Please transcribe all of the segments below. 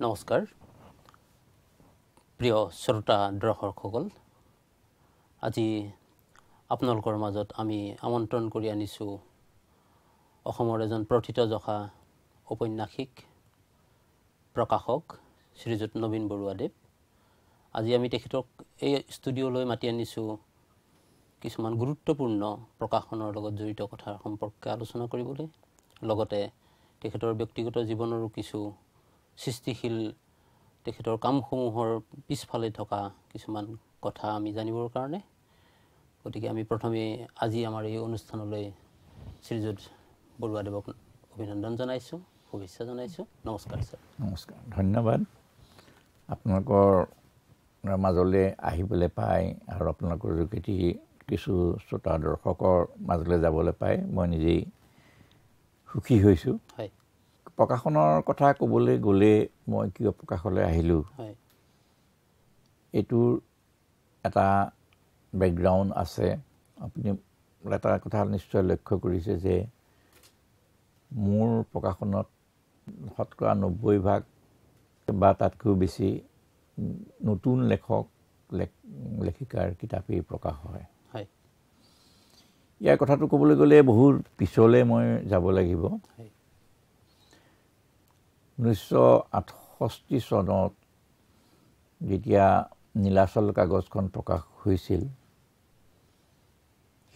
নমস্কাৰ। প্ৰিয় শ্ৰোতা দৰ্শকসকল আজি আপোনালোকৰ মাজত আমি আমন্ত্ৰণ কৰি আনিছোঁ অসমৰ এজন প্ৰথিত জখা ঔপন্যাসিক প্ৰকাশক শ্ৰীযুত নবীন বৰুৱাদেৱ। আজি আমি তেখেতক এই ষ্টুডিঅ'লৈ মাতি আনিছোঁ কিছুমান গুৰুত্বপূৰ্ণ প্ৰকাশনৰ লগত জড়িত কথাৰ সম্পৰ্কে আলোচনা কৰিবলৈ। লগতে তেখেতৰ ব্যক্তিগত জীৱনৰো কিছু সৃষ্টিশীল তেখেতৰ কামসমূহৰ পিছফালে থকা কিছুমান কথা আমি জানিবৰ কাৰণে। গতিকে আমি প্ৰথমে আজি আমাৰ এই অনুষ্ঠানলৈ শ্ৰীযুত বৰুৱাদেৱক অভিনন্দন জনাইছোঁ শুভেচ্ছা জনাইছোঁ। নমস্কাৰ ছাৰ। নমস্কাৰ ধন্যবাদ। আপোনালোকৰ মাজলৈ আহিবলৈ পাই আৰু আপোনালোকৰ যোগেদি কিছু শ্ৰোতা দৰ্শকৰ মাজলৈ যাবলৈ পাই মই নিজেই সুখী হৈছোঁ। হয়। প্ৰকাশনৰ কথা ক'বলৈ গ'লে মই কিয় প্ৰকাশলৈ আহিলোঁ? এইটোৰ এটা বেকগ্ৰাউণ্ড আছে। আপুনি এটা কথা নিশ্চয় লক্ষ্য কৰিছে যে মোৰ প্ৰকাশনত শতকৰা নব্বৈ ভাগ বা তাতকৈও বেছি নতুন লেখক লেখিকাৰ কিতাপেই প্ৰকাশ হয়। ইয়াৰ কথাটো ক'বলৈ গ'লে বহুত পিছলৈ মই যাব লাগিব। ঊনৈছশ আঠষষ্ঠি চনত যেতিয়া নীলাচল কাগজখন প্ৰকাশ হৈছিল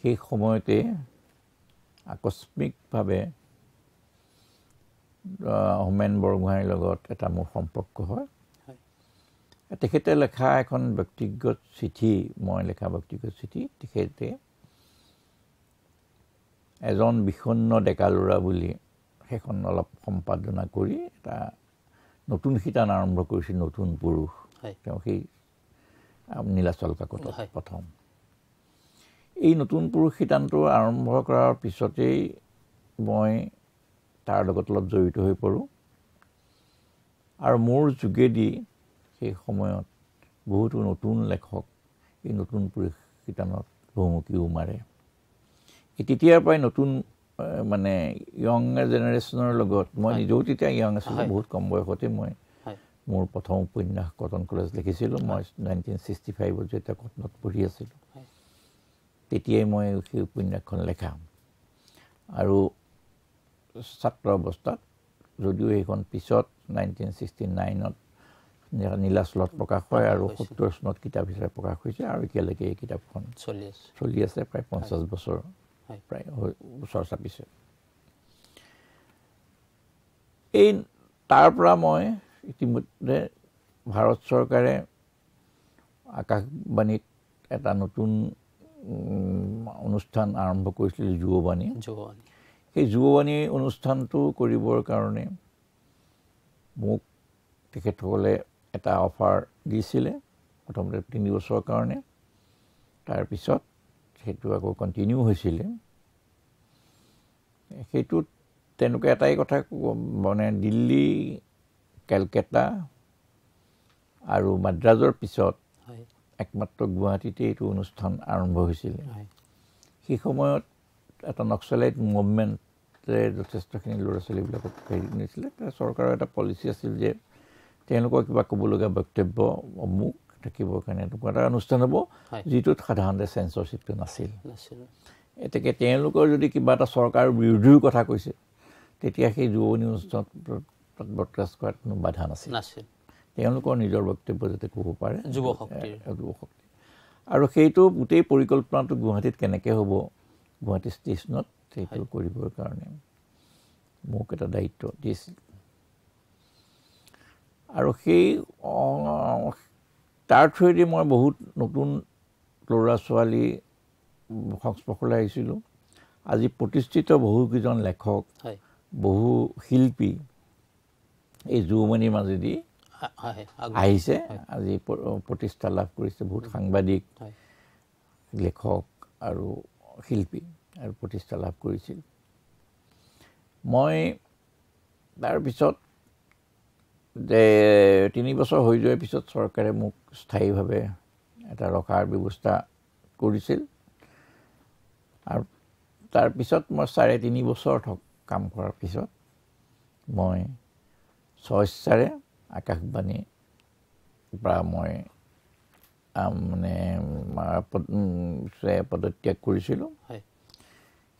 সেই সময়তে আকস্মিকভাৱে হোমেন বৰগোহাঁইৰ লগত এটা মোৰ সম্পৰ্ক হয়। তেখেতে লেখা এখন ব্যক্তিগত চিঠি মই লেখা ব্যক্তিগত চিঠি তেখেতে এজন বিষণ্ন ডেকা ল'ৰা বুলি সেইখন অলপ সম্পাদনা কৰি এটা নতুন শিতান আৰম্ভ কৰিছিল নতুন পুৰুষ। তেওঁ সেই নীলাচল কাকতত হয়। প্ৰথম। এই নতুন পুৰুষ শিতানটো আৰম্ভ কৰাৰ পিছতেই মই তাৰ লগত অলপ জড়িত হৈ পৰোঁ। আৰু মোৰ যোগেদি সেই সময়ত বহুতো নতুন লেখক এই নতুন পুৰুষ শিতানত ভুমুকিও মাৰে। এই তেতিয়াৰ পৰাই নতুন মানে য়ং জেনেৰেশ্যনৰ লগত মই। নিজেও তেতিয়া য়ং আছিলোঁ। বহুত কম বয়সতে মই মোৰ প্ৰথম উপন্যাস কটন কলেজ লিখিছিলোঁ মই নাইনটিন ছিক্সটি ফাইভত যেতিয়া কটনত পঢ়ি আছিলোঁ। তেতিয়াই মই সেই উপন্যাসখন লেখা আৰু ছাত্ৰ অৱস্থাত যদিও সেইখন পিছত নাইনটিন ছিক্সটি নাইনত নীলাচলত প্ৰকাশ হয় আৰু। সত্তৰ চনত কিতাপ হিচাপে প্ৰকাশ হৈছে আৰু এতিয়ালৈকে এই কিতাপখন চলি আছে চলি আছে প্ৰায় পঞ্চাছ বছৰ প্ৰায় ওচৰ চাপিছে এই তাৰ পৰা মই ইতিমধ্যে ভাৰত চৰকাৰে আকাশবাণীত এটা নতুন অনুষ্ঠান আৰম্ভ কৰিছিল যুৱবাণী যুৱবাণী সেই যুৱবাণী অনুষ্ঠানটো কৰিবৰ কাৰণে মোক তেখেতসকলে এটা অফাৰ দিছিলে প্ৰথমতে তিনি বছৰৰ কাৰণে তাৰপিছত সেইটো আকৌ কণ্টিনিউ হৈছিলে। সেইটোত তেনেকুৱা এটাই কথা মানে দিল্লী কেলকাতা আৰু মাদ্ৰাজৰ পিছত একমাত্ৰ গুৱাহাটীতে এইটো অনুষ্ঠান আৰম্ভ হৈছিলে। সেই সময়ত এটা নক্সালাইট মুভমেণ্টে যথেষ্টখিনি ল'ৰা ছোৱালীবিলাকক হেৰি নিছিলে। চৰকাৰৰ এটা পলিচি আছিল যে তেওঁলোকৰ কিবা ক'বলগীয়া বক্তব্য অমুক থাকিবৰ কাৰণে এনেকুৱা এটা অনুষ্ঠান হ'ব। যিটোত সাধাৰণতে চেঞ্চৰশ্বিপটো নাছিল। এতেকে তেওঁলোকৰ যদি কিবা এটা চৰকাৰৰ বিৰোধীও কথা কৈছে তেতিয়া সেই যুৱনী অনুষ্ঠানত ব্ৰডকাষ্ট কৰাত কোনো বাধা নাছিল। নাছিল। তেওঁলোকৰ নিজৰ বক্তব্য যাতে ক'ব পাৰে যুৱ শক্তিৰ। এ, যুৱ শক্তি। আৰু সেইটো গোটেই পৰিকল্পনাটো গুৱাহাটীত কেনেকৈ হ'ব গুৱাহাটী ষ্টেচনত সেইটো কৰিবৰ কাৰণে মোক এটা দায়িত্ব দিছিল। আৰু সেই তাৰ থ্ৰুৱেদি মই বহুত নতুন ল'ৰা ছোৱালী সংস্পৰ্শলৈ আহিছিলোঁ। আজি প্ৰতিষ্ঠিত বহুকেইজন লেখক বহু শিল্পী এই যুৱমণিৰ মাজেদি আহিছে। আজি প্ৰতিষ্ঠা লাভ কৰিছে বহুত সাংবাদিক লেখক আৰু শিল্পী আৰু প্ৰতিষ্ঠা লাভ কৰিছিল। মই তাৰপিছত তিনি বছৰ হৈ যোৱাৰ পিছত চৰকাৰে মোক স্থায়ীভাৱে এটা ৰখাৰ ব্যৱস্থা কৰিছিল। আৰু তাৰপিছত মই চাৰে তিনি বছৰ থক কাম কৰাৰ পিছত মই স্বেচ্ছাৰে আকাশবাণী পৰা মই মানে পদত্যাগ কৰিছিলোঁ।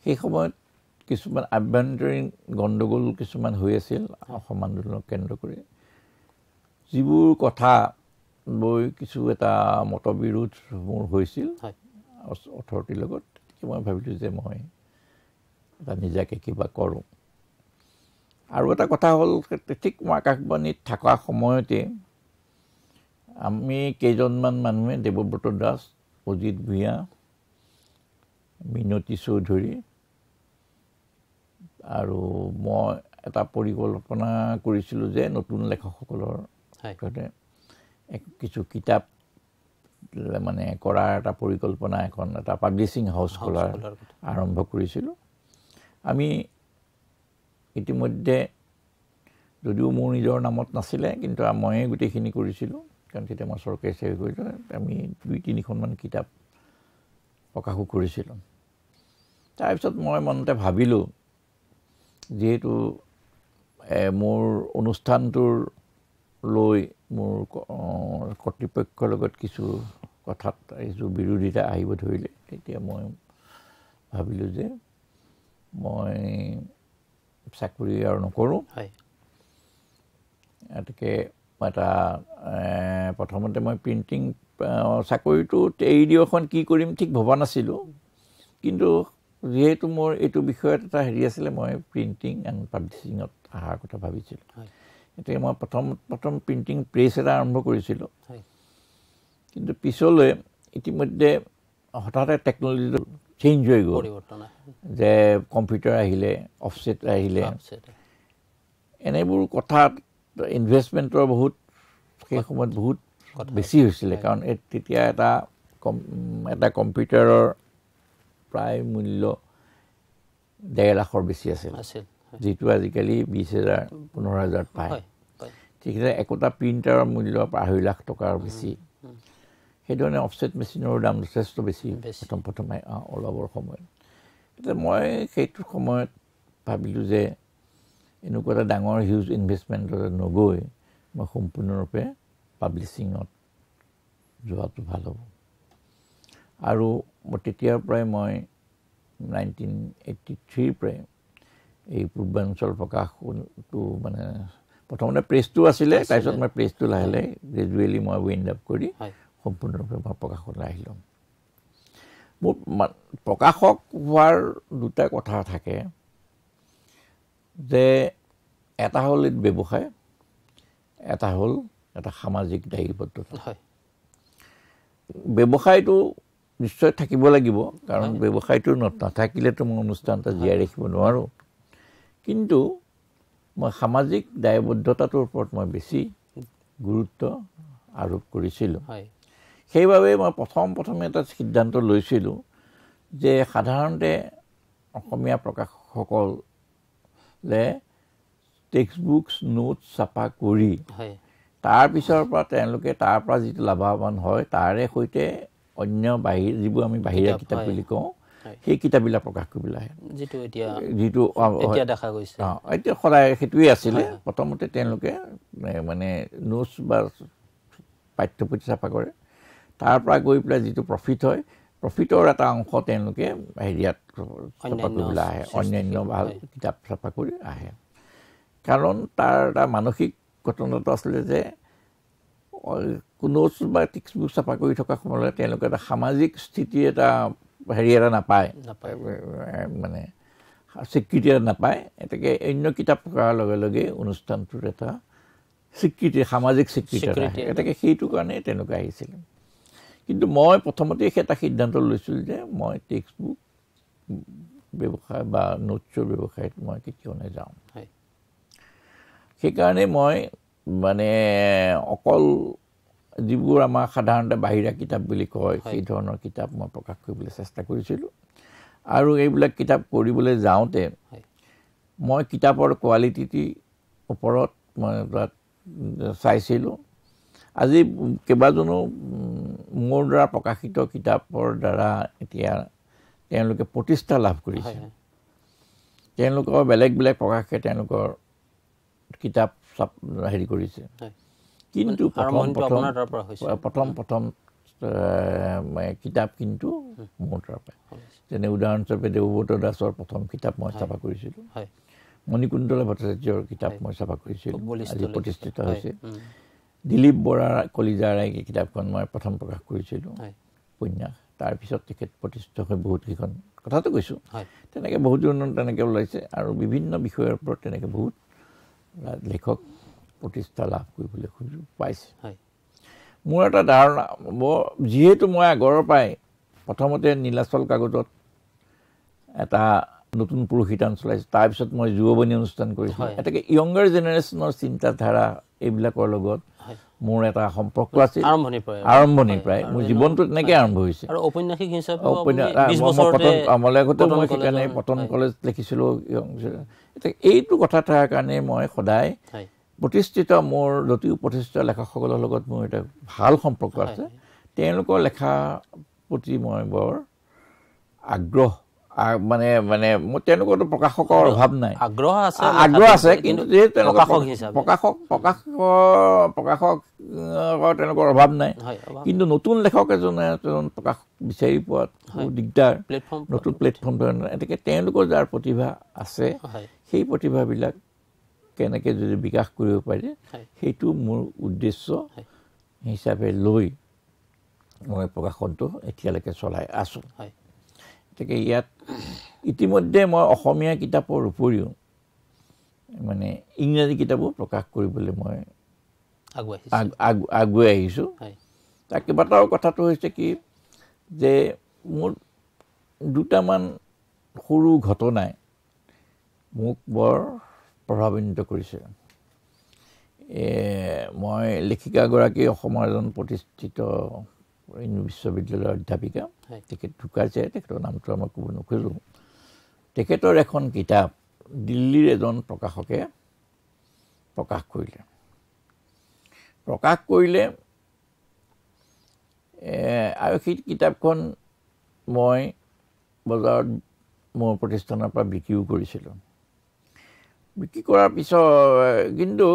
সেই সময়ত কিছুমান আভ্যন্তৰীণ গণ্ডগোল কিছুমান হৈ আছিল। অসম আন্দোলনক কেন্দ্ৰ কৰি। যিবোৰ কথা লৈ কিছু এটা মতবিৰোধ মোৰ হৈছিল অথৰিটিৰ লগত মই ভাবিলোঁ যে মই এটা নিজাকৈ কিবা কৰোঁ। আৰু এটা কথা হ'ল ঠিক মই আকাশবাণীত থকা সময়তে আমি কেইজনমান মানুহে দেৱব্ৰত দাস অজিত ভূঞা মিনতী চৌধুৰী আৰু মই এটা পৰিকল্পনা কৰিছিলোঁ যে নতুন লেখকসকলৰ কিছু কিতাপ মানে কৰাৰ এটা পৰিকল্পনা এখন এটা পাব্লিচিং হাউচ খোলাৰ আৰম্ভ কৰিছিলোঁ। আমি ইতিমধ্যে যদিও মোৰ নিজৰ নামত নাছিলে কিন্তু ময়ে গোটেইখিনি কৰিছিলোঁ কাৰণ তেতিয়া মই চৰকাৰী চাকৰি কৰিলোঁ আমি দুই তিনিখনমান কিতাপ প্ৰকাশো কৰিছিলোঁ। তাৰপিছত মই মনতে ভাবিলোঁ যিহেতু মোৰ অনুষ্ঠানটোৰ লৈ মোৰ কৰ্তৃপক্ষৰ লগত কিছু কথাত কিছু বিৰোধিতা আহিব ধৰিলে তেতিয়া মই ভাবিলোঁ যে মই চাকৰি আৰু নকৰোঁ। গতিকে এটা প্ৰথমতে মই প্ৰিণ্টিং চাকৰিটোত এৰি দিয়াখন কি কৰিম ঠিক ভবা নাছিলোঁ। কিন্তু যিহেতু মোৰ এইটো বিষয়ত এটা হেৰি আছিলে মই প্ৰিণ্টিং এণ্ড পাব্লিচিঙত অহাৰ কথা ভাবিছিলোঁ। গতিকে মই প্ৰথম প্ৰথম প্ৰিণ্টিং প্ৰেছ এটা আৰম্ভ কৰিছিলোঁ। কিন্তু পিছলৈ ইতিমধ্যে হঠাতে টেকন'লজিটো চেঞ্জ হৈ গ'ল। যে কম্পিউটাৰ আহিলে অফচেট আহিলে। এনেবোৰ কথাত ইনভেষ্টমেণ্টৰ বহুত সেই সময়ত বহুত বেছি হৈছিলে। কাৰণ তেতিয়া এটা এটা কম্পিউটাৰৰ প্ৰায় মূল্য ডেৰ লাখৰ বেছি আছিল। যিটো আজিকালি বিছ হেজাৰ পোন্ধৰ হাজাৰত পায়। ঠিকছে একোটা প্ৰিণ্টাৰৰ মূল্য আঢ়ৈ লাখ টকাৰ বেছি। সেইধৰণে অফচেট মেচিনৰ দাম যথেষ্ট বেছি প্ৰথম প্ৰথমে ওলাবৰ সময়ত। এতিয়া মই সেইটো সময়ত ভাবিলোঁ যে এনেকুৱা এটা ডাঙৰ হিউজ ইনভেষ্টমেণ্টত নগৈ মই সম্পূৰ্ণৰূপে পাব্লিচিঙত যোৱাটো ভাল হ'ব। আৰু তেতিয়াৰ পৰাই মই নাইনটিন এইটটি থ্ৰীৰ পৰাই এই পূৰ্বাঞ্চল প্ৰকাশটো মানে প্ৰথমতে প্ৰেছটো আছিলে তাৰপিছত মই প্ৰেছটো লাহে লাহে গ্ৰেজুৱেলি মই ৱিণ্ড আপ কৰি সম্পূৰ্ণৰূপে মই প্ৰকাশলৈ আহিলোঁ। মোৰ প্ৰকাশক হোৱাৰ দুটা কথা থাকে যে এটা হ'ল ব্যৱসায় এটা হ'ল এটা সামাজিক দায়ীবদ্ধতা ব্যৱসায়টো নিশ্চয় থাকিব লাগিব কাৰণ ব্যৱসায়টো নাথাকিলেতো মই অনুষ্ঠান এটা জীয়াই ৰাখিব নোৱাৰোঁ। কিন্তু মই সামাজিক দায়বদ্ধতাটোৰ ওপৰত মই বেছি গুৰুত্ব আৰোপ কৰিছিলোঁ। সেইবাবে মই প্ৰথম প্ৰথমে এটা সিদ্ধান্ত লৈছিলোঁ যে সাধাৰণতে অসমীয়া প্ৰকাশকসকলে টেক্সট বুকছ নোটছ চাফা কৰি তাৰপিছৰ পৰা তেওঁলোকে তাৰ পৰা যিটো লাভৱান হয় তাৰে সৈতে অন্য বাহিৰ যিবোৰ আমি বাহিৰা কিতাপ বুলি কওঁ সেই কিতাপবিলাক প্ৰকাশ কৰিবলৈ আহে। যিটো এতিয়া সদায় সেইটোৱে আছিলে। প্ৰথমতে তেওঁলোকে মানে নোটছ বা পাঠ্যপুথি চাফা কৰে। তাৰ পৰা গৈ পেলাই যিটো প্ৰফিট হয় প্ৰফিটৰ এটা অংশ তেওঁলোকে হেৰিয়াত চাফা কৰিবলৈ আহে। অন্যান্য ভাল কিতাপ চাফা কৰি আহে। কাৰণ তাৰ এটা মানসিক ঘটনাটো আছিলে যে নোটছ বা টেক্সট বুক চাফা কৰি থকা সময়লৈ তেওঁলোকে এটা সামাজিক স্থিতি এটা হেৰি এটা নাপায়। মানে স্বীকৃতি এটা নাপায়। এতেকে অন্য কিতাপ প্ৰকাৰৰ লগে লগে অনুষ্ঠানটোৰ এটা স্বীকৃতি সামাজিক স্বীকৃতি এটা আহে। এতেকে সেইটো কাৰণে তেওঁলোকে আহিছিলে। কিন্তু মই প্ৰথমতে সেই এটা সিদ্ধান্ত লৈছিলোঁ যে মই টেক্সট বুক ব্যৱসায় বা নোটছৰ ব্যৱসায়ত মই কেতিয়াও নাযাওঁ। সেইকাৰণে মই মানে অকল যিবোৰ আমাৰ সাধাৰণতে বাহিৰা কিতাপ বুলি কয় সেই ধৰণৰ কিতাপ মই প্ৰকাশ কৰিবলৈ চেষ্টা কৰিছিলোঁ। আৰু এইবিলাক কিতাপ কৰিবলৈ যাওঁতে মই কিতাপৰ কোৱালিটিটিৰ ওপৰত মই তাত চাইছিলোঁ। আজি কেইবাজনো মোৰ দ্বাৰা প্ৰকাশিত কিতাপৰ দ্বাৰা এতিয়া তেওঁলোকে প্ৰতিষ্ঠা লাভ কৰিছে। তেওঁলোকৰ বেলেগ বেলেগ প্ৰকাশে তেওঁলোকৰ কিতাপ হেৰি কৰিছে। কিন্তু প্ৰথম প্ৰথম কিতাপ কিন্তু মোৰ তাৰ পৰা যেনে উদাহৰণস্বৰূপে দেৱব্ৰত দাসৰ প্ৰথম কিতাপ মই ছাপা কৰিছিলোঁ। মণিকুন্তলা ভট্টাচাৰ্যৰ কিতাপ মই ছাপা কৰিছিলোঁ। আজি প্ৰতিষ্ঠিত হৈছে। দিলীপ বৰা কলিজাৰ এই কিতাপখন মই প্ৰথম প্ৰকাশ কৰিছিলোঁ। উপন্যাস। তাৰপিছত তেখেত প্ৰতিষ্ঠিত হৈ বহুতকেইখন কথাটো কৈছোঁ। তেনেকৈ বহুত ধৰণৰ তেনেকৈ ওলাইছে আৰু বিভিন্ন বিষয়ৰ ওপৰত তেনেকৈ বহুত লেখক প্ৰতিষ্ঠা লাভ কৰিবলৈ সুযোগ পাইছে। মোৰ এটা ধাৰণা বৰ যিহেতু মই আগৰ পৰাই প্ৰথমতে নীলাচল কাগজত এটা নতুন পুৰুষ শিতান চলাইছোঁ তাৰপিছত মই যুৱবাণী অনুষ্ঠান কৰিছোঁ। এতেকে য়ংগাৰ জেনেৰেশ্যনৰ চিন্তাধাৰা এইবিলাকৰ লগত মোৰ এটা সম্পৰ্ক আছিল। আৰম্ভণিৰ পৰাই। মোৰ জীৱনটো তেনেকৈ আৰম্ভ হৈছে। ঔপন্যাসিক বিশ মই- সেইকাৰণে হয়, কলেজ লিখিছিলোঁ এইটো কথা থকাৰ কাৰণে মই সদায় প্ৰতিষ্ঠিত মোৰ যদিও প্ৰতিষ্ঠিত লেখকসকলৰ লগত মোৰ এটা ভাল সম্পৰ্ক আছে তেওঁলোকৰ লেখা প্ৰতি মই বৰ আগ্ৰহ মানে মানে মোৰ তেওঁলোকৰতো প্ৰকাশকৰ অভাৱ নাই। আগ্ৰহ আছে আগ্ৰহ আছে কিন্তু যিহেতু তেওঁলোকৰ প্ৰকাশক প্ৰকাশকৰ প্ৰকাশকৰ তেওঁলোকৰ অভাৱ নাই। কিন্তু নতুন লেখক এজনে এজন প্ৰকাশ বিচাৰি পোৱাত দিগদাৰ। নতুন প্লেটফৰ্ম গতিকে তেওঁলোকৰ যাৰ প্ৰতিভা আছে সেই প্ৰতিভাবিলাক কেনেকৈ যদি বিকাশ কৰিব পাৰে। সেইটো মোৰ উদ্দেশ্য। হিচাপে লৈ মই প্ৰকাশনটো এতিয়ালৈকে চলাই আছোঁ গতিকে ইয়াত ইতিমধ্যে মই অসমীয়া কিতাপৰ উপৰিও মানে ইংৰাজী কিতাপো প্ৰকাশ কৰিবলৈ মই আগুৱাই আহিছে। তাৰ কেইবাটাও কথাটো হৈছে কি যে মোৰ দুটামান সৰু ঘটনাই মোক বৰ প্ৰভাৱান্বিত কৰিছে। মই লেখিকাগৰাকী অসমৰ এজন প্ৰতিষ্ঠিত বিশ্ববিদ্যালয়ৰ অধ্যাপিকা। তেখেত ঢুকাইছে তেখেতৰ নামটো মই ক'ব নোখোজোঁ। তেখেতৰ এখন কিতাপ দিল্লীৰ এজন প্ৰকাশকে প্ৰকাশ কৰিলে। প্ৰকাশ কৰিলে আৰু সেই কিতাপখন মই বজাৰত মোৰ প্ৰতিষ্ঠানৰ পৰা বিক্ৰীও কৰিছিলোঁ। বিক্ৰী কৰাৰ পিছত কিন্তু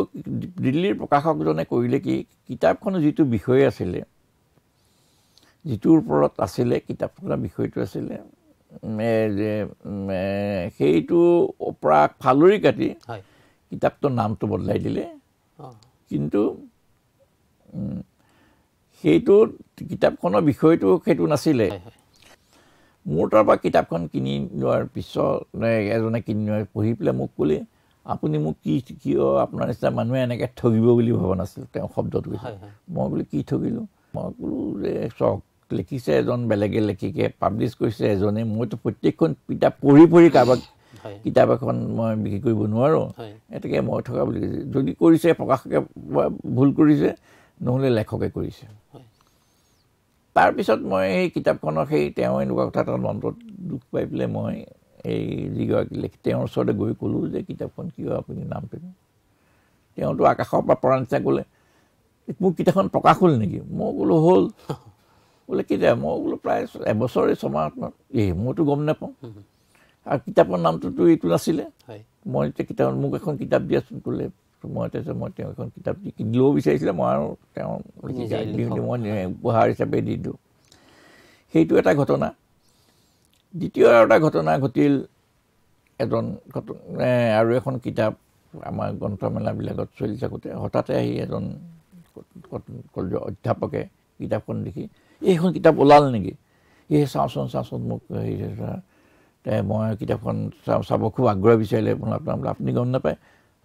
দিল্লীৰ প্ৰকাশকজনে কৰিলে কি কিতাপখনৰ যিটো বিষয় আছিলে যিটোৰ ওপৰত আছিলে কিতাপখনৰ বিষয়টো আছিলে সেইটো পৰা ফালৰি কাটি কিতাপটোৰ নামটো বদলাই দিলে। কিন্তু সেইটো কিতাপখনৰ বিষয়টো সেইটো নাছিলে। মোৰ তাৰ পৰা কিতাপখন কিনি লোৱাৰ পিছত এজনে কিনি পঢ়ি পেলাই মোক ক'লে আপুনি মোক কি কিয় আপোনাৰ নিচিনা মানুহে এনেকৈ ঠগিব বুলি ভবা নাছিল তেওঁ শব্দটো মই বোলো কি ঠগিলোঁ? মই ক'লো যে চাওক লিখিছে এজন বেলেগে লেখিকে পাব্লিছ কৰিছে এজনে মইতো প্ৰত্যেকখন কিতাপ পঢ়ি পঢ়ি কাৰোবাক কিতাপ এখন মই বিক্ৰী কৰিব নোৱাৰোঁ। এতেকে মই থকা বুলি কৈছে। যদি কৰিছে প্ৰকাশকে ভুল কৰিছে নহ'লে লেখকে কৰিছে। তাৰপিছত মই সেই কিতাপখনৰ সেই তেওঁ এনেকুৱা কথা এটা মনটোত দুখ পাই পেলাই মই এই যিগৰাকী লেখি তেওঁৰ ওচৰতে গৈ ক'লোঁ যে কিতাপখন কিয় আপুনি নামটো তেওঁতো আকাশৰ পৰা পৰা নিচিনা ক'লে মোৰ কিতাপখন প্ৰকাশ হ'ল নেকি? মই বোলো হ'ল। বোলে কেতিয়া? মই বোলো প্ৰায় এবছৰে ছমাহত এই মইতো গম নাপাওঁ। আৰু কিতাপৰ নামটোতো এইটো নাছিলে। মই এতিয়া কিতাপ মোক এখন কিতাপ দিয়াচোন ক'লে। মই তাৰপিছত মই তেওঁ এখন কিতাপ দি কিনিলেও বিচাৰিছিলে। মই আৰু তেওঁ মই উপহাৰ হিচাপে দি দিওঁ সেইটো এটা ঘটনা। দ্বিতীয় আৰু এটা ঘটনা ঘটিল। এজন আৰু এখন কিতাপ আমাৰ গ্ৰন্থমেলাবিলাকত চলি থাকোঁতে হঠাতে আহি এজন কলেজৰ অধ্যাপকে কিতাপখন দেখি এইখন কিতাপ ওলাল নেকি? এই চাওঁচোন চাওঁচোন মোক হেৰি মই কিতাপখন চাব চাব খুব আগ্ৰহ বিচাৰিলে আপোনাৰ বোলে আপুনি গম নাপায়?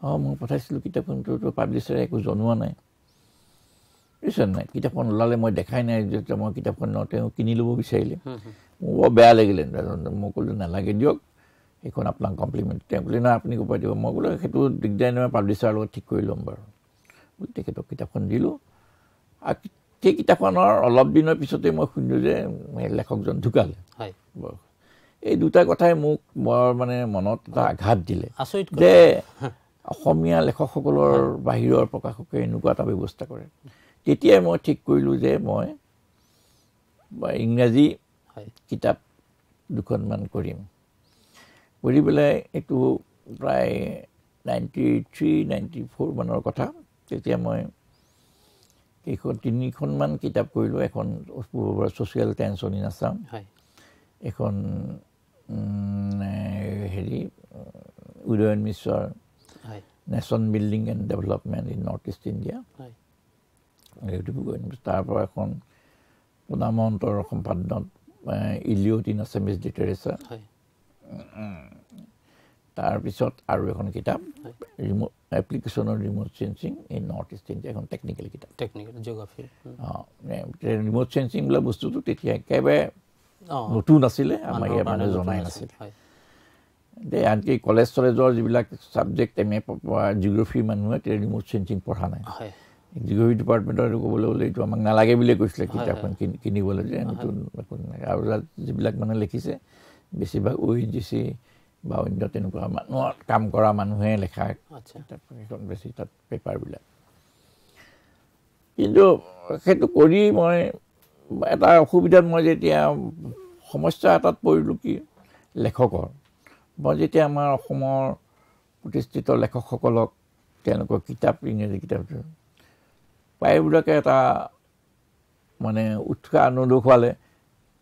অঁ মই পঠাইছিলোঁ কিতাপখনটোতো পাব্লিচাৰে একো জনোৱা নাই। বুজিছে নাই? কিতাপখন ওলালে মই দেখাই নাই যেতিয়া মই কিতাপখন তেওঁ কিনি ল'ব বিচাৰিলে। বৰ বেয়া লাগিলে। মই ক'লোঁ নালাগে দিয়ক সেইখন আপোনাক কমপ্লিমেণ্ট তেওঁ ক'লে নাই আপুনি ক'ৰপৰা দিব। মই ক'লোঁ সেইটো দিগদাৰ নহয় পাব্লিচাৰৰ লগত ঠিক কৰি ল'ম বাৰু। বুলি তেখেতক কিতাপখন দিলোঁ। আৰু সেই কিতাপখনৰ অলপ দিনৰ পিছতে মই শুনিলোঁ যে লেখকজন ঢুকালে। হয়। এই দুটা কথাই মোক বৰ মানে মনত এটা আঘাত দিলে। যে অসমীয়া লেখকসকলৰ বাহিৰৰ প্ৰকাশকে এনেকুৱা এটা ব্যৱস্থা কৰে। তেতিয়াই মই ঠিক কৰিলোঁ যে মই ইংৰাজী কিতাপ দুখনমান কৰিম। কৰি পেলাই এইটো প্ৰায় নাইণ্টি থ্ৰী নাইণ্টি ফ'ৰ মানৰ কথা। তেতিয়া মই এইখন তিনিখনমান কিতাপ কৰিলোঁ। এখন পূৰ্বৰ ছ'চিয়েল টেনশ্যন ইন আছাম এখন হেৰি উদয়ন মিশ্ৰৰ nation building and development in North East India তাৰ পৰা এখন পোনা মহন্তৰ সম্পাদনত ইলিঅ'ট ইন আছামিজ লিটাৰেচাৰ তাৰপিছত আৰু এখন কিতাপ remote এপ্লিকেশ্যনৰ remote sensing in north east India এখন টেকনিকেল কিতাপ। টেকনিকেল জিঅ'গ্ৰাফি অঁ ৰিম'ট চেঞ্চিং বোলা বস্তুটো তেতিয়া একেবাৰে নতুন আছিলে আমাৰ ইয়াৰ মানুহে জনাই নাছিলে। যে আনকি কলেজ চলেজৰ যিবিলাক ছাবজেক্ট এম এ জিঅ'গ্ৰাফিৰ মানুহে তেতিয়া ৰিম'ট চেঞ্চিং পঢ়া নাই। জিঅ'গ্ৰাফি ডিপাৰ্টমেণ্টৰ এইটো ক'বলৈ গ'লে এইটো আমাক নালাগে বুলিয়ে কৈছিলে কিতাপখন কিনিবলৈ যে নতুন আৰু যিবিলাক মানুহে লিখিছে বেছিভাগ অ' এন জি চি বা অন্য তেনেকুৱা মানুহৰ কাম কৰা মানুহে লেখা সেইখন বেছি তাত পেপাৰবিলাক। কিন্তু সেইটো কৰি মই এটা অসুবিধাত মই যেতিয়া সমস্যা এটাত পৰিলোঁ কি লেখকৰ। মই যেতিয়া আমাৰ অসমৰ প্ৰতিষ্ঠিত লেখকসকলক তেওঁলোকৰ কিতাপ ইংৰাজী কিতাপ প্ৰায়বিলাকে এটা মানে উৎসাহ আনন্দ খোৱালে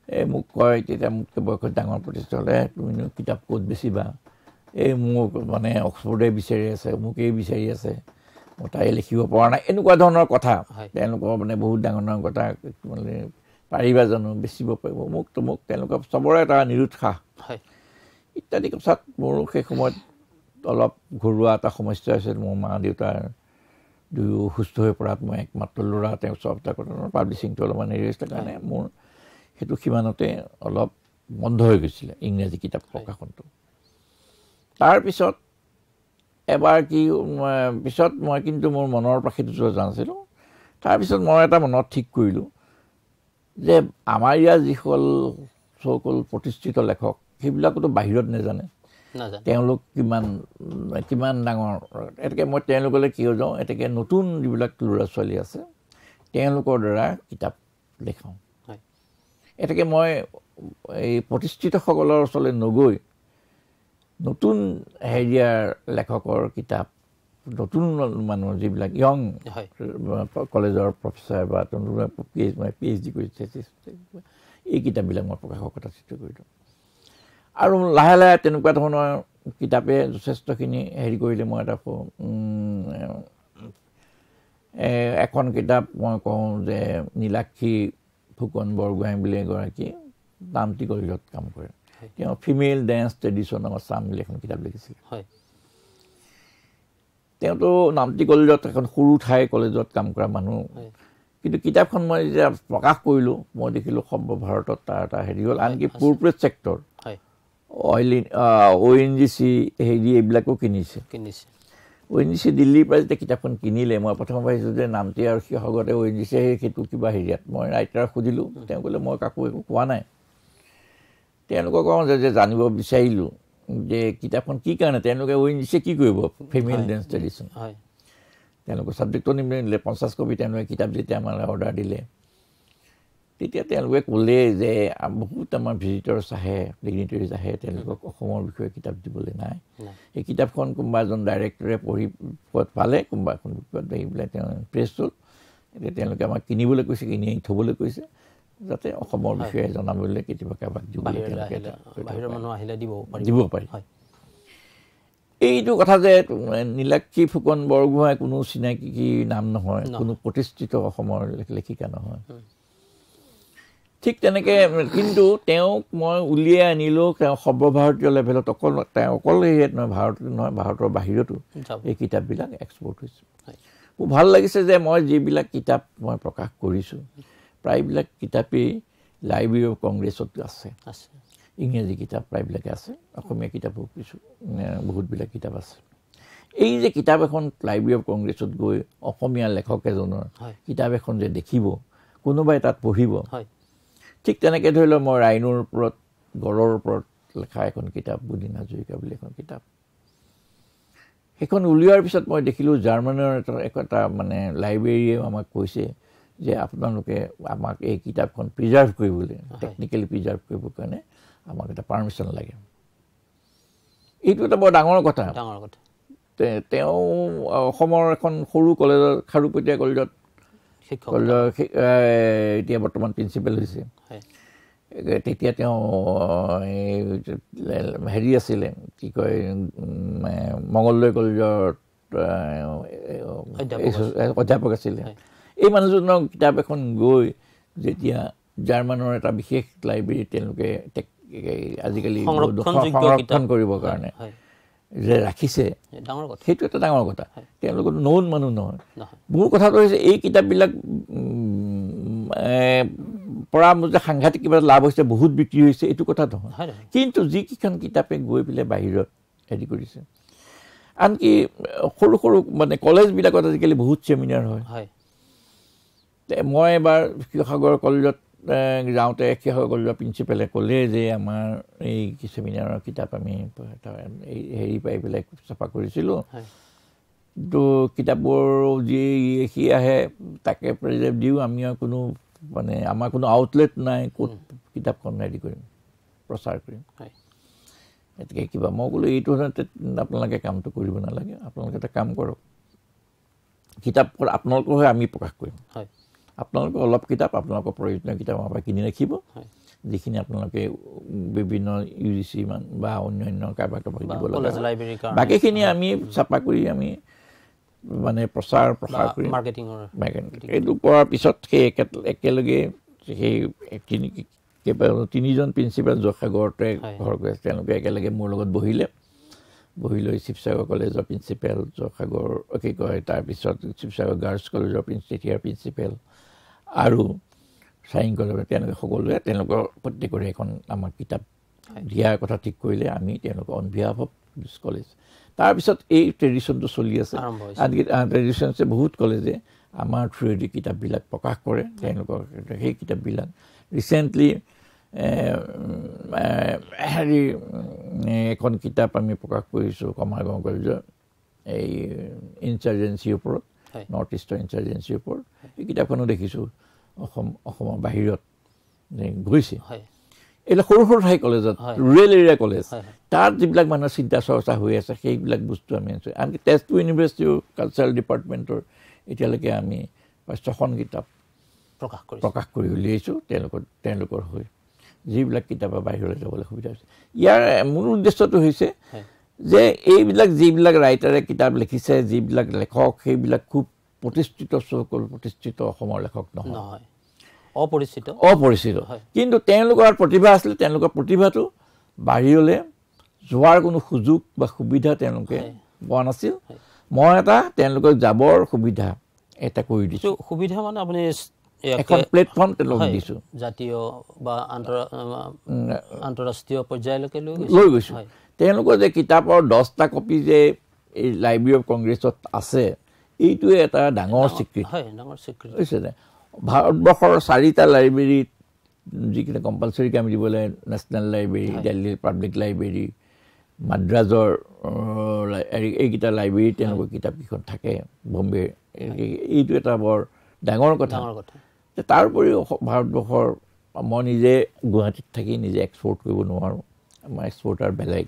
এই মোক কয় তেতিয়া মোক বয়সত ডাঙৰ প্ৰতিষ্ঠা হ'লে তুমিনো কিতাপ ক'ত বেচিবা? এই মোক মানে অক্সফৰ্ডে বিচাৰি আছে মোক এই বিচাৰি আছে মই তাই লিখিব পৰা নাই। এনেকুৱা ধৰণৰ কথা। তেওঁলোকৰ মানে বহুত ডাঙৰ ডাঙৰ কথা মানে পাৰিবা জানো বেচিব পাৰিব। মোক মোক তেওঁলোকৰ চবৰে এটা নিৰুৎসাহ। ইত্যাদি কথাত মোৰো সেই সময়ত অলপ ঘৰুৱা এটা সমস্যা আছিল মোৰ মা দেউতাৰ দুয়ো সুস্থ হৈ পৰাত মই একমাত্ৰ ল'ৰা তেওঁ কথা পাব্লিচিংটো অলপমান হেৰি হৈছিলে কাৰণে মোৰ সেইটো সিমানতে অলপ বন্ধ হৈ গৈছিলে ইংৰাজী কিতাপ প্ৰকাশনটো। তাৰপিছত এবাৰ কি পিছত মই কিন্তু মোৰ মনৰ পৰা সেইটো জানিছিলোঁ তাৰপিছত মই এটা মনত ঠিক কৰিলোঁ যে আমাৰ ইয়াৰ যিসকল চৌকল প্ৰতিষ্ঠিত লেখক সেইবিলাকতো বাহিৰত নেজানে। তেওঁলোক কিমান কিমান ডাঙৰ এতেকে মই তেওঁলোকলৈ কিয় যাওঁ এতেকে নতুন যিবিলাক ল'ৰা ছোৱালী আছে তেওঁলোকৰ দ্বাৰা কিতাপ দেখাওঁ এতেকে মই এই প্ৰতিষ্ঠিতসকলৰ ওচৰলৈ নগৈ নতুন হেৰিয়াৰ লেখকৰ কিতাপ নতুন মানুহৰ যিবিলাক য়ং কলেজৰ প্ৰফেচাৰ বা P H P H D কৰিছে এই কিতাপবিলাক মই প্ৰকাশৰ কথা চিন্তা কৰিলোঁ আৰু লাহে লাহে তেনেকুৱা ধৰণৰ কিতাপে যথেষ্টখিনি হেৰি কৰিলে মই এটা এখন কিতাপ মই কওঁ যে নীলাক্ষী ফুকন বৰগোহাঁই বুলি এগৰাকী নামটি কলেজত কাম কৰে। তেওঁ ফিমেল ডেন্স ট্ৰেডিশ্যন চাম বুলি এখন কিতাপ লিখিছিলে। তেওঁতো নামটি কলেজত এখন সৰু ঠাই কলেজত কাম কৰা মানুহ। কিন্তু কিতাপখন মই যেতিয়া প্ৰকাশ কৰিলোঁ মই দেখিলোঁ সৰ্বভাৰতত তাৰ এটা হেৰি হ'ল আনকি corporate sector oil O' N G C হেৰি এইবিলাকো কিনিছে। কিনিছে। অ' এন জি চি দিল্লীৰ পৰা যেতিয়া কিতাপখন কিনিলে মই প্ৰথম ভাবিছোঁ যে নামটি আৰু সহগতে অ' এন জি চি সেইটো কিবা হেৰিয়াত মই ৰাইটাৰক সুধিলোঁ। তেওঁ ক'লে মই কাকো একো কোৱা নাই। তেওঁলোকক কওঁ যে জানিব বিচাৰিলোঁ যে কিতাপখন কি কাৰণে তেওঁলোকে অ' এন জি চিয়ে কি কৰিব ফেমিলি ডেন্স ট্ৰেডিশ্যন তেওঁলোকৰ ছাবজেক্টটো নিমিলে পঞ্চাছ কপি তেওঁলোকে কিতাপ যেতিয়া আমালৈ অৰ্ডাৰ দিলে। তেতিয়া তেওঁলোকে ক'লে যে বহুত আমাৰ ভিজিটৰ্ছ আহে ডিগনিটৰিজ আহে তেওঁলোকক অসমৰ বিষয়ে কিতাপ দিবলৈ নাই। সেই কিতাপখন কোনোবা এজন ডাইৰেক্টৰে পঢ়ি পালে কোনোবা এখন বিপদ আহি পেলাই তেওঁ প্ৰেছ হ'ল। এতিয়া তেওঁলোকে আমাক কিনিবলৈ কৈছে কিনি আনি থ'বলৈ কৈছে যাতে অসমৰ বিষয়ে জনাবলৈ কেতিয়াবা কাৰোবাক দিব পাৰি। এইটো কথা যে নীলাক্ষী ফুকন বৰগোহাঁই কোনো চিনাকি নাম নহয় কোনো প্ৰতিষ্ঠিত অসমৰ লেখিকা নহয়। ঠিক তেনেকৈ কিন্তু তেওঁক মই উলিয়াই আনিলেও তেওঁ সৰ্বভাৰতীয় লেভেলত অকল তেওঁ অকল হেৰিয়াত নহয় ভাৰতত নহয় ভাৰতৰ বাহিৰতো এই কিতাপবিলাক এক্সপৰ্ট হৈছে। মোৰ ভাল লাগিছে যে মই যিবিলাক কিতাপ মই প্ৰকাশ কৰিছোঁ প্ৰায়বিলাক কিতাপেই লাইব্ৰেৰী অফ কংগ্ৰেছত আছে। ইংৰাজী কিতাপ প্ৰায়বিলাকে আছে অসমীয়া কিতাপো কিছু বহুতবিলাক কিতাপ আছে। এই যে কিতাপ এখন লাইব্ৰেৰী অফ কংগ্ৰেছত গৈ অসমীয়া লেখক এজনৰ কিতাপ এখন যে দেখিব কোনোবাই তাত পঢ়িব ঠিক তেনেকৈ ধৰি লওক মই ৰাইনুৰ ওপৰত গড়ৰ ওপৰত লেখা এখন কিতাপ বুদিন হাজৰিকা বুলি এখন কিতাপ। সেইখন উলিওৱাৰ পিছত মই দেখিলোঁ জাৰ্মানৰ এটা এটা মানে লাইব্ৰেৰীয়ে আমাক কৈছে যে আপোনালোকে আমাক এই কিতাপখন প্ৰিজাৰ্ভ কৰিবলৈ টেকনিকেলি প্ৰিজাৰ্ভ কৰিবৰ কাৰণে আমাক এটা পাৰ্মিশ্যন লাগে। এইটো এটা বৰ ডাঙৰ কথা। ডাঙৰ কথা। তেওঁ অসমৰ এখন সৰু কলেজত খাৰুপতীয়া কলেজত শিক্ষক এতিয়া বৰ্তমান প্ৰিন্সিপাল হৈছে। তেতিয়া তেওঁ হেৰি আছিলে কি কয় মঙলদৈ কলেজৰ অধ্যাপক আছিলে। এই মানুহজনৰ কিতাপ এখন গৈ যেতিয়া জাৰ্মানৰ এটা বিশেষ লাইব্ৰেৰী তেওঁলোকে আজিকালি সংৰক্ষণ। কৰিবৰ কাৰণে। যে ৰাখিছে ডাঙৰ কথা। সেইটো এটা ডাঙৰ কথা। তেওঁলোকৰ নৌন মানুহ নহয়। মোৰ কথাটো হৈছে এই কিতাপবিলাক পৰা মোৰ যে সাংঘাতিক কিবা লাভ হৈছে বহুত বিক্ৰী হৈছে এইটো কথা নহয়। হয় নহয়। কিন্তু যিকেইখন কিতাপে গৈ পেলাই বাহিৰত হেৰি কৰিছে আনকি সৰু সৰু মানে কলেজবিলাকত আজিকালি বহুত চেমিনাৰ হয়। মই এবাৰ শিৱসাগৰ কলেজত যাওঁতে শিৱসাগৰ কলেজৰ প্ৰিন্সিপালে ক'লে যে আমাৰ এই চেমিনাৰৰ কিতাপ আমি হেৰি পাই পেলাই চাফা কৰিছিলোঁ তো কিতাপবোৰ যি সি আহে তাকে প্ৰেজেপ দিওঁ আমি আৰু কোনো মানে আমাৰ কোনো আউটলেট নাই ক'ত কিতাপখন হেৰি কৰিম প্ৰচাৰ কৰিম গতিকে কিবা মই ক'লো এইটো আপোনালোকে কামটো কৰিব নালাগে আপোনালোকে এটা কাম কৰক কিতাপ আপোনালোকৰ হৈ আমি প্ৰকাশ কৰিম হয় আপোনালোকে অলপ কিতাপ আপোনালোকৰ প্ৰয়োজনীয় কিতাপ আমাৰ পৰা কিনি ৰাখিব। যিখিনি আপোনালোকে বিভিন্ন ইউ জি চি মান বা অন্যান্য কাৰোবাক কাৰোবাক দিব লগা বাকীখিনি আমি চাফা কৰি আমি মানে প্ৰচাৰ প্ৰসাৰ মাৰ্কেটিঙৰ এইটো কৰাৰ পিছত সেই একে একেলগে সেই তিনি কেইবা- তিনিজন প্ৰিন্সিপাল জয়সাগৰতে। ঘৰ গৈ আছে। তেওঁলোকে একেলগে মোৰ লগত বহিলে। বহি লৈ শিৱসাগৰ কলেজৰ প্ৰিন্সিপাল জয়সাগৰ কি কয় তাৰপিছত শিৱসাগৰ গাৰ্লছ কলেজৰ প্ৰিন্সি তেতিয়াৰ প্ৰিন্সিপাল আৰু চাইং কলেজৰ তেওঁলোকে সকলোৱে তেওঁলোকৰ প্ৰত্যেকৰে এখন আমাক কিতাপ দিয়াৰ কথা ঠিক কৰিলে আমি তেওঁলোকৰ on behalf of this college তাৰপিছত এই ট্ৰেডিশ্যনটো চলি আছে। আনকি ট্ৰেডিশ্যন আছে বহুত কলেজে আমাৰ থ্ৰুৱেদি কিতাপবিলাক প্ৰকাশ কৰে তেওঁলোকৰ সেই কিতাপবিলাক। ৰিচেণ্টলি হেৰি এখন কিতাপ আমি প্ৰকাশ কৰিছোঁ কমাৰগাঁও কলেজৰ এই ইনচাৰ্জেঞ্চিৰ ওপৰত। নৰ্থ ইষ্টৰ ইনচাৰ্জেঞ্চিৰ ওপৰত এই কিতাপখনো দেখিছোঁ অসম অসমৰ বাহিৰত গৈছে। এইবিলাক সৰু সৰু ঠাই কলেজত। Rural area college. তাত যিবিলাক মানুহৰ চিন্তা চৰ্চা হৈ আছে সেইবিলাক বস্তু আমি আনিছোঁ আনকি তেজপুৰ ইউনিভাৰ্চিটিৰ কালচাৰেল ডিপাৰ্টমেণ্টৰ এতিয়ালৈকে আমি প্ৰায় ছখন কিতাপ প্ৰকাশ কৰিছে। প্ৰকাশ কৰি উলিয়াইছোঁ তেওঁলোকৰ তেওঁলোকৰ হৈ। যিবিলাক কিতাপৰ বাহিৰলৈ যাবলৈ সুবিধা হৈছে। ইয়াৰ মূল উদ্দেশ্যটো হৈছে যে এইবিলাক যিবিলাক ৰাইটাৰে কিতাপ লিখিছে যিবিলাক লেখক সেইবিলাক খুব প্ৰতিষ্ঠিত চকল প্ৰতিষ্ঠিত অসমৰ লেখক নহয়। অপৰিচিত। অপৰিচিত। কিন্তু তেওঁলোকৰ প্ৰতিভা আছিলে তেওঁলোকৰ প্ৰতিভাটো বাহিৰলৈ যোৱাৰ কোনো সুযোগ বা সুবিধা তেওঁলোকে পোৱা নাছিল। মই এটা তেওঁলোকক যাবৰ সুবিধা এটা কৰি দিছোঁ। সুবিধা মানে আপুনি এখন প্লেটফৰ্ম তেওঁলোকক দিছোঁ। জাতীয় বা আন্তৰা- আন্তঃৰাষ্ট্ৰীয় পৰ্যায়লৈকে লৈ গৈছে। তেওঁলোকৰ যে কিতাপৰ দহটা কপি যে এই লাইব্ৰেৰী অফ কংগ্ৰেছত আছে এইটোৱে এটা ডাঙৰ স্বীকৃতি। হয় ডাঙৰ স্বীকৃতি। বুজিছেনে ভাৰতবৰ্ষৰ চাৰিটা লাইব্ৰেৰীত যিকেইটা কম্পালচৰিকৈ আমি দিব লাগে নেশ্যনেল লাইব্ৰেৰী দিল্লীৰ পাব্লিক লাইব্ৰেৰী মাদ্ৰাজৰ এইকেইটা লাইব্ৰেৰীত তেওঁলোকৰ কিতাপকেইখন থাকে বম্বে। এই- এইটো এটা বৰ ডাঙৰ কথা। তাৰ উপৰিও ভাৰতবৰ্ষৰ মই নিজে গুৱাহাটীত থাকি নিজে এক্সপৰ্ট কৰিব নোৱাৰোঁ। আমাৰ এক্সপৰ্টাৰ বেলেগ।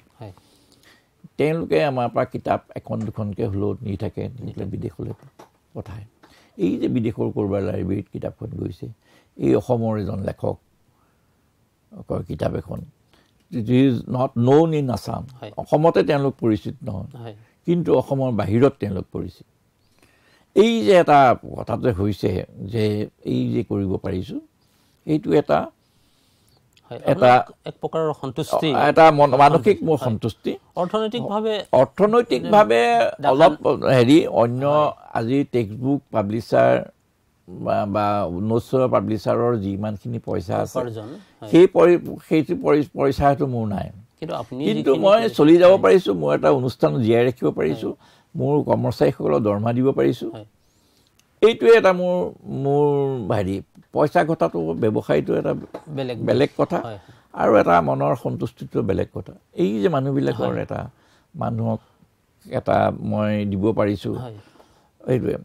তেওঁলোকে আমাৰ পৰা কিতাপ এখন দুখনকৈ হ'লেও নি থাকে পেলাই বিদেশলৈ পঠায়। এই যে বিদেশৰ ক'ৰবাৰ লাইব্ৰেৰীত কিতাপখন গৈছে এই অসমৰ এজন লেখকৰ কিতাপ এখন is not known in Assam. অসমতে তেওঁলোক পৰিচিত নহয় হয়। কিন্তু অসমৰ বাহিৰত তেওঁলোক পৰিচিত। এই যে এটা কথা যে হৈছে যে এই যে কৰিব পাৰিছোঁ এইটো এটা এটা- এক প্ৰকাৰৰ সন্তুষ্টি এটা মন- মানসিক মোৰ সন্তুষ্টি। অৰ্থনৈতিকভাৱে অৰ্থনৈতিকভাৱে অলপ হেৰি অন্য আজি টেক্সট বুক পাব্লিচাৰ বা নোটছ পাব্লিচাৰৰ যিমানখিনি পইচা আছে। সেই সেইটো পইচাটো মোৰ নাই। কিন্তু মই চলি যাব পাৰিছোঁ মোৰ এটা অনুষ্ঠান জীয়াই ৰাখিব পাৰিছোঁ মোৰ কৰ্মচাৰীসকলক দৰমহা দিব পাৰিছোঁ। এইটোৱে এটা মোৰ মোৰ হেৰি পইচা ঘটাটো ব্যৱসায়টো এটা বেলেগ বেলেগ কথা। আৰু এটা মনৰ সন্তুষ্টিটো বেলেগ কথা। এই যে মানুহবিলাকৰ এটা মানুহক এটা মই দিব পাৰিছোঁ। এইটোৱে।